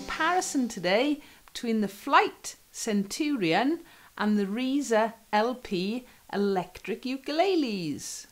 comparison today between the Flight Centurion and the Risa LP electric ukuleles.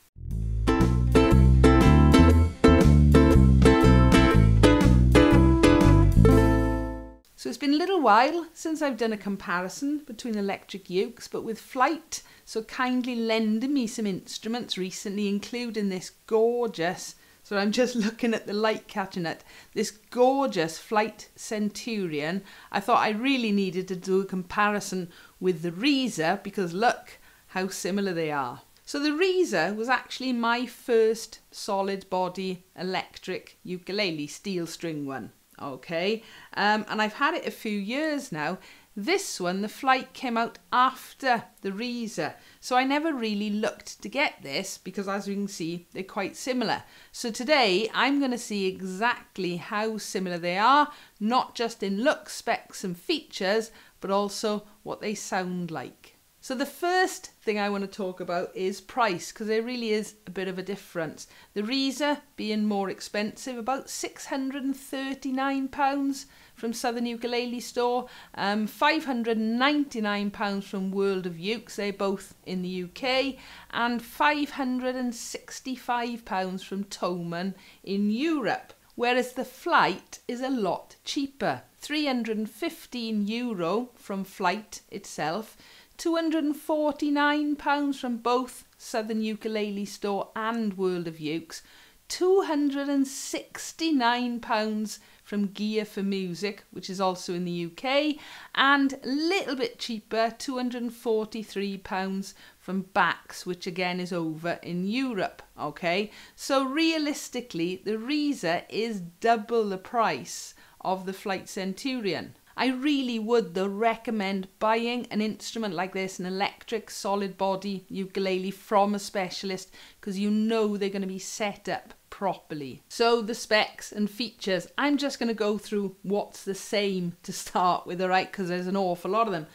So it's been a little while since I've done a comparison between electric ukes, but with Flight so kindly lending me some instruments recently, including this gorgeous so I'm just looking at the light catching it. This gorgeous Flight Centurion. I thought I really needed to do a comparison with the Risa because look how similar they are. So the Risa was actually my first solid body electric ukulele steel string one. Okay, um, and I've had it a few years now this one, the flight came out after the Risa, so I never really looked to get this because as you can see, they're quite similar. So today I'm going to see exactly how similar they are, not just in look, specs and features, but also what they sound like. So the first thing I want to talk about is price because there really is a bit of a difference. The Risa being more expensive, about £639 from Southern Ukulele Store, um, £599 from World of Ukes, they're both in the UK, and £565 from Thomann in Europe. Whereas the flight is a lot cheaper. 315 euro from flight itself, £249 from both Southern Ukulele Store and World of Ukes, £269 from Gear for Music, which is also in the UK, and a little bit cheaper, £243 from Bax, which again is over in Europe. Okay, so realistically, the Risa is double the price of the Flight Centurion. I really would though recommend buying an instrument like this, an electric solid body ukulele from a specialist because you know they're going to be set up properly. So the specs and features, I'm just going to go through what's the same to start with, alright, because there's an awful lot of them.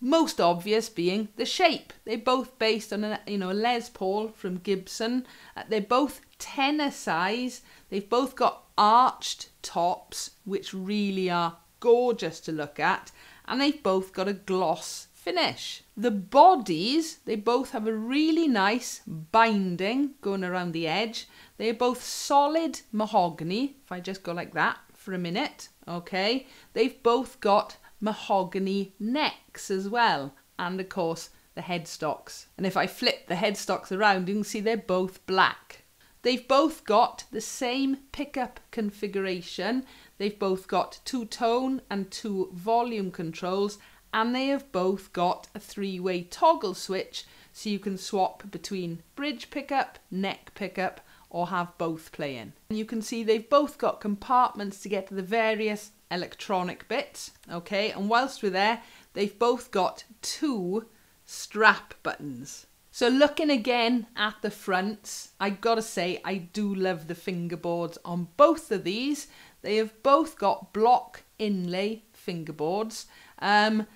Most obvious being the shape. They're both based on a you know a Les Paul from Gibson. Uh, they're both tenor size. They've both got arched tops, which really are gorgeous to look at, and they've both got a gloss finish. The bodies, they both have a really nice binding going around the edge. They're both solid mahogany, if I just go like that for a minute, okay? They've both got mahogany necks as well, and of course the headstocks. And if I flip the headstocks around, you can see they're both black. They've both got the same pickup configuration. They've both got two tone and two volume controls and they have both got a three-way toggle switch so you can swap between bridge pickup, neck pickup or have both playing. And you can see they've both got compartments to get to the various electronic bits, okay? And whilst we're there, they've both got two strap buttons. So looking again at the fronts, I gotta say I do love the fingerboards on both of these. They have both got block inlay fingerboards. Um,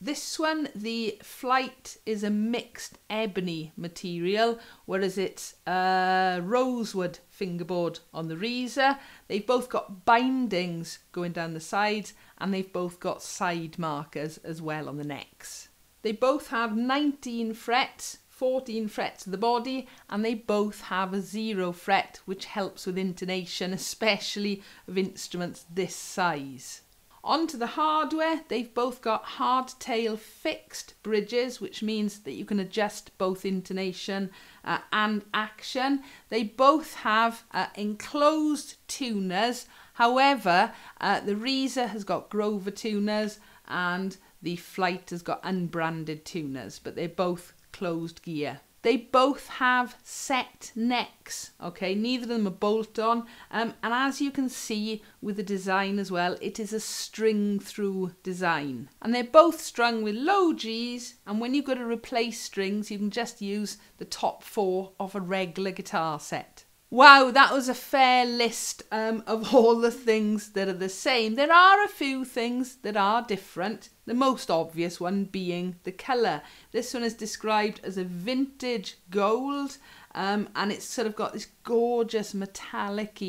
this one, the flight is a mixed ebony material, whereas it's a rosewood fingerboard on the Risa. They've both got bindings going down the sides and they've both got side markers as well on the necks. They both have 19 frets 14 frets of the body and they both have a zero fret which helps with intonation especially of instruments this size. Onto the hardware, they've both got hardtail fixed bridges, which means that you can adjust both intonation uh, and action. They both have uh, enclosed tuners. However, uh, the Risa has got Grover tuners and the Flight has got unbranded tuners, but they're both closed gear. They both have set necks, okay? Neither of them are bolt on. Um, and as you can see with the design as well, it is a string through design. And they're both strung with low Gs. And when you've got to replace strings, you can just use the top four of a regular guitar set. Wow, that was a fair list um, of all the things that are the same. There are a few things that are different, the most obvious one being the colour. This one is described as a vintage gold um, and it's sort of got this gorgeous metallic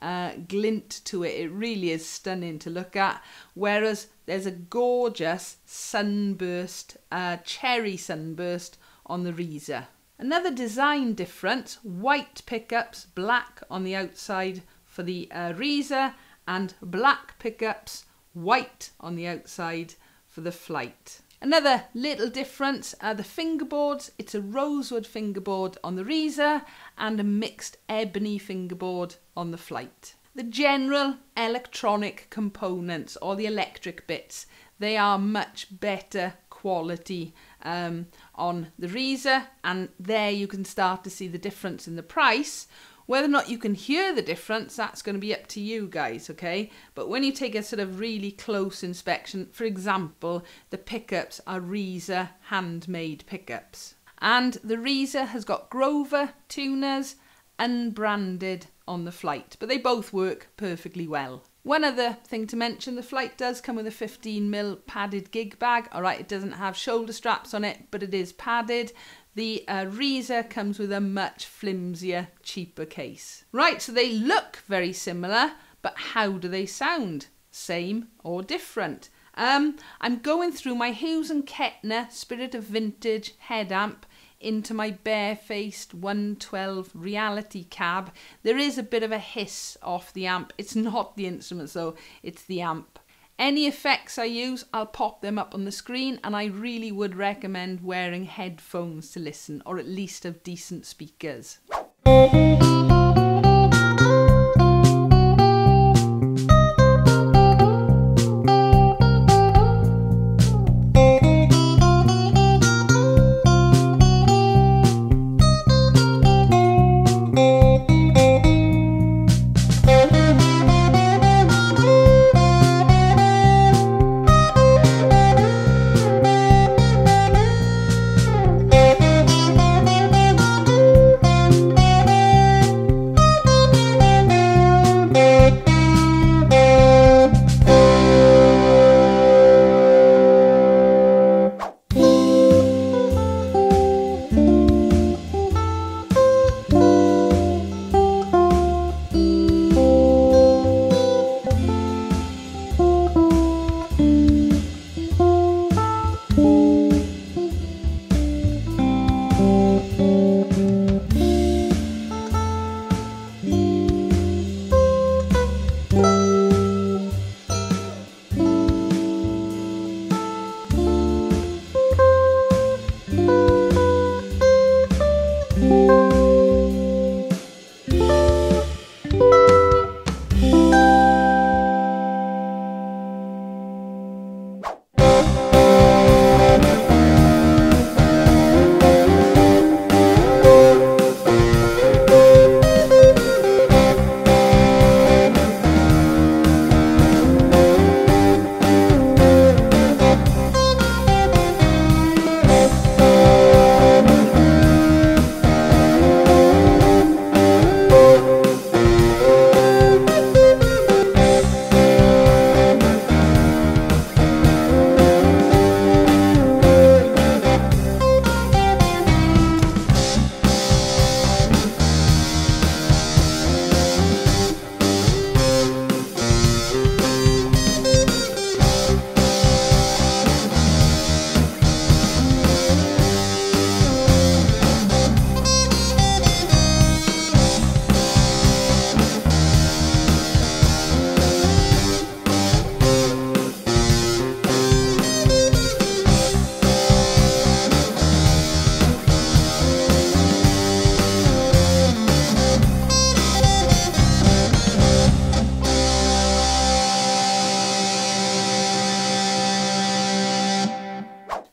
uh, glint to it. It really is stunning to look at. Whereas there's a gorgeous sunburst, uh, cherry sunburst on the Risa. Another design difference, white pickups, black on the outside for the uh, Risa and black pickups, white on the outside for the flight. Another little difference are the fingerboards. It's a rosewood fingerboard on the Risa and a mixed ebony fingerboard on the flight. The general electronic components or the electric bits, they are much better quality um, on the Risa and there you can start to see the difference in the price whether or not you can hear the difference, that's going to be up to you guys, okay? But when you take a sort of really close inspection, for example, the pickups are Risa handmade pickups. And the Risa has got Grover tuners unbranded on the flight, but they both work perfectly well. One other thing to mention, the flight does come with a 15mm padded gig bag. All right, it doesn't have shoulder straps on it, but it is padded. The uh, Risa comes with a much flimsier, cheaper case. Right, so they look very similar, but how do they sound? Same or different? Um, I'm going through my Hughes and Kettner Spirit of Vintage head amp into my barefaced 112 reality cab. There is a bit of a hiss off the amp. It's not the instruments though, it's the amp. Any effects I use, I'll pop them up on the screen and I really would recommend wearing headphones to listen or at least have decent speakers.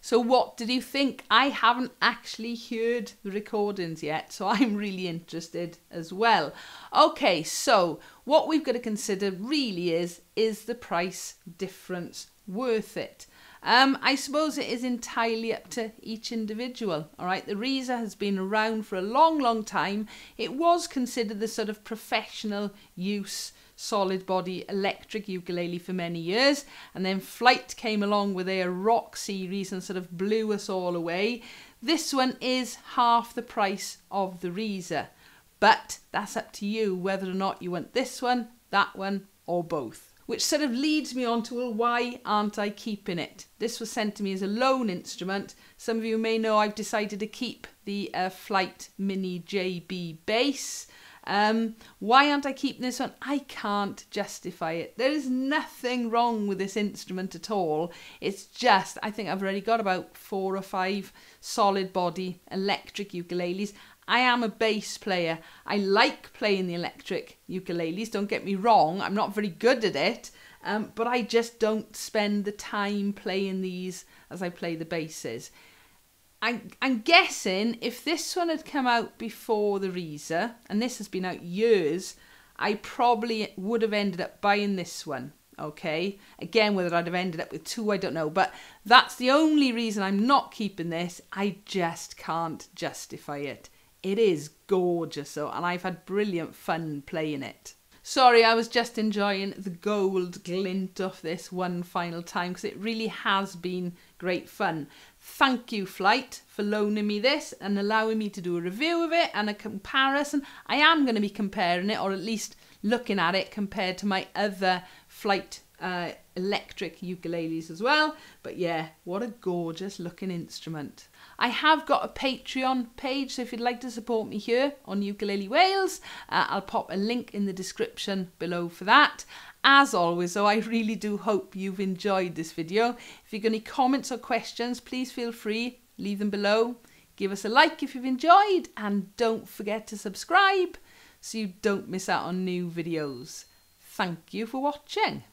So what did you think? I haven't actually heard the recordings yet, so I'm really interested as well. Okay, so what we've got to consider really is, is the price difference worth it? Um, I suppose it is entirely up to each individual. All right, the Risa has been around for a long, long time. It was considered the sort of professional use solid body electric ukulele for many years. And then Flight came along with their rock series and sort of blew us all away. This one is half the price of the Risa. But that's up to you whether or not you want this one, that one, or both. Which sort of leads me on to, well, why aren't I keeping it? This was sent to me as a loan instrument. Some of you may know I've decided to keep the uh, Flight Mini JB bass. Um, why aren't I keeping this one? I can't justify it. There is nothing wrong with this instrument at all. It's just, I think I've already got about four or five solid body electric ukuleles. I am a bass player. I like playing the electric ukuleles, don't get me wrong. I'm not very good at it, um, but I just don't spend the time playing these as I play the basses. I'm, I'm guessing if this one had come out before the Risa, and this has been out years, I probably would have ended up buying this one. Okay, again, whether I'd have ended up with two, I don't know, but that's the only reason I'm not keeping this. I just can't justify it. It is gorgeous, though, and I've had brilliant fun playing it. Sorry, I was just enjoying the gold glint of this one final time because it really has been great fun. Thank you, Flight, for loaning me this and allowing me to do a review of it and a comparison. I am going to be comparing it, or at least looking at it compared to my other Flight uh, electric ukuleles as well. But yeah, what a gorgeous looking instrument. I have got a Patreon page, so if you'd like to support me here on Ukulele Wales, uh, I'll pop a link in the description below for that. As always, though, I really do hope you've enjoyed this video. If you've got any comments or questions, please feel free, leave them below. Give us a like if you've enjoyed, and don't forget to subscribe so you don't miss out on new videos. Thank you for watching.